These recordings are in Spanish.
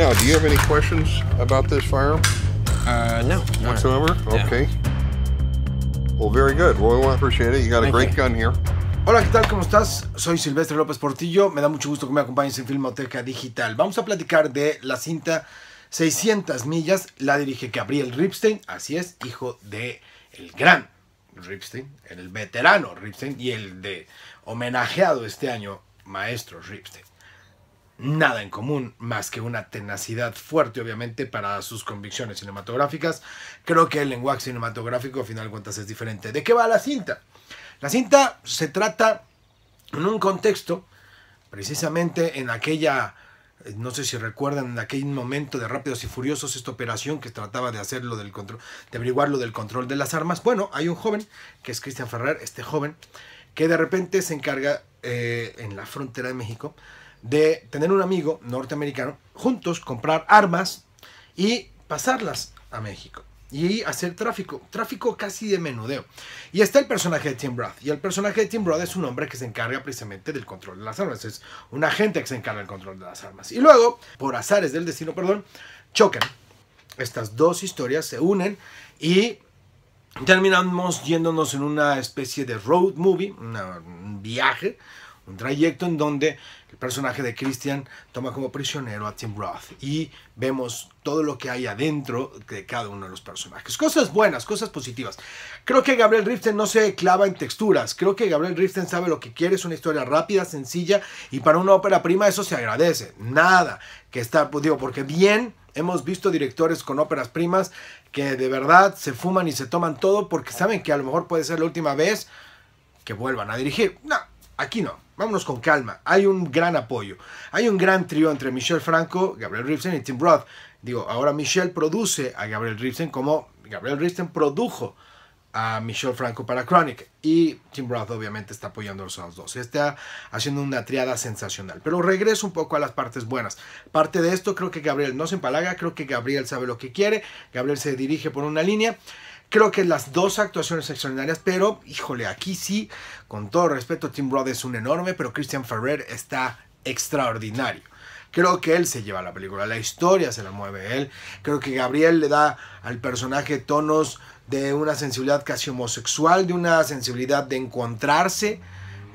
Now, do you have any questions about this firearm Uh, no. whatsoever? Okay. Well, very good. Well, we appreciate it. You got a Thank great you. gun here. Hola, ¿qué tal? ¿Cómo estás? Soy Silvestre López Portillo. Me da mucho gusto que me acompañes en Filmoteca Digital. Vamos a platicar de la cinta 600 millas. La dirige Gabriel Ripstein. Así es, hijo de el gran Ripstein, el veterano Ripstein y el de homenajeado este año, maestro Ripstein. Nada en común más que una tenacidad fuerte, obviamente, para sus convicciones cinematográficas. Creo que el lenguaje cinematográfico, a final de cuentas, es diferente. ¿De qué va la cinta? La cinta se trata en un contexto, precisamente en aquella, no sé si recuerdan, en aquel momento de Rápidos y Furiosos, esta operación que trataba de hacerlo del control, de averiguar lo del control de las armas. Bueno, hay un joven, que es Cristian Ferrer, este joven, que de repente se encarga eh, en la frontera de México de tener un amigo norteamericano, juntos comprar armas y pasarlas a México. Y hacer tráfico, tráfico casi de menudeo. Y está el personaje de Tim Roth. Y el personaje de Tim Roth es un hombre que se encarga precisamente del control de las armas. Es un agente que se encarga del control de las armas. Y luego, por azares del destino, perdón, chocan. Estas dos historias se unen y terminamos yéndonos en una especie de road movie, un viaje, un trayecto en donde el personaje de Christian toma como prisionero a Tim Roth y vemos todo lo que hay adentro de cada uno de los personajes. Cosas buenas, cosas positivas. Creo que Gabriel Riften no se clava en texturas. Creo que Gabriel Riften sabe lo que quiere. Es una historia rápida, sencilla y para una ópera prima eso se agradece. Nada que está, pues digo, porque bien hemos visto directores con óperas primas que de verdad se fuman y se toman todo porque saben que a lo mejor puede ser la última vez que vuelvan a dirigir. No, aquí no. Vámonos con calma. Hay un gran apoyo. Hay un gran trío entre Michelle Franco, Gabriel Ripstein y Tim Roth. Digo, ahora Michelle produce a Gabriel Ripstein como Gabriel Ripstein produjo a Michelle Franco para Chronic. Y Tim Roth obviamente está apoyándolos a los dos. Está haciendo una triada sensacional. Pero regreso un poco a las partes buenas. Parte de esto creo que Gabriel no se empalaga. Creo que Gabriel sabe lo que quiere. Gabriel se dirige por una línea. Creo que las dos actuaciones extraordinarias, pero híjole, aquí sí, con todo respeto, Tim Roth es un enorme, pero Christian Ferrer está extraordinario. Creo que él se lleva la película, la historia se la mueve él. Creo que Gabriel le da al personaje tonos de una sensibilidad casi homosexual, de una sensibilidad de encontrarse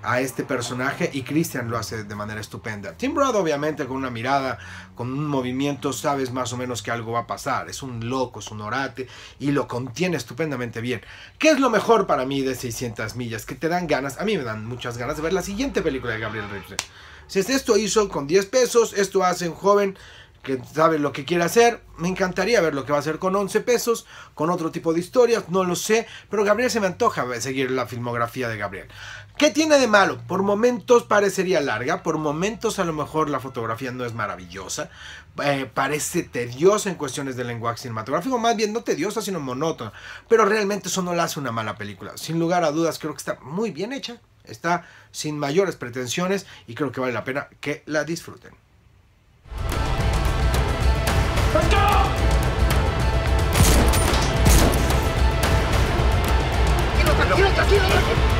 a este personaje y Christian lo hace de manera estupenda. Tim Roth obviamente con una mirada, con un movimiento, sabes más o menos que algo va a pasar. Es un loco, es un orate y lo contiene estupendamente bien. ¿Qué es lo mejor para mí de 600 millas? Que te dan ganas, a mí me dan muchas ganas de ver la siguiente película de Gabriel Ripstein. Si esto hizo con 10 pesos, esto hace un joven que sabe lo que quiere hacer. Me encantaría ver lo que va a hacer con 11 pesos, con otro tipo de historias, no lo sé, pero Gabriel se me antoja seguir la filmografía de Gabriel. ¿Qué tiene de malo? Por momentos parecería larga, por momentos a lo mejor la fotografía no es maravillosa, eh, parece tediosa en cuestiones de lenguaje cinematográfico, más bien no tediosa, sino monótona, pero realmente eso no la hace una mala película. Sin lugar a dudas, creo que está muy bien hecha, está sin mayores pretensiones y creo que vale la pena que la disfruten. Yeah!